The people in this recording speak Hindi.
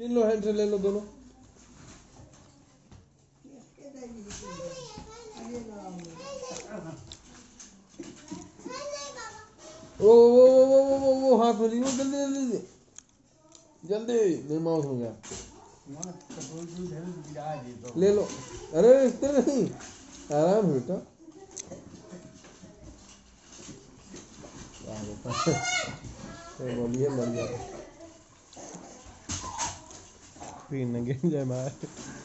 छीन लो हैंड से ले लो दोनों ओ वो वो वो वो वो वो हाथ में लीजिए जल्दी जल्दी जल्दी नहीं माउस हो गया ले लो अरे तरह नहीं आराम है बेटा बोलिए बढ़िया फिर न again, जाए बाहर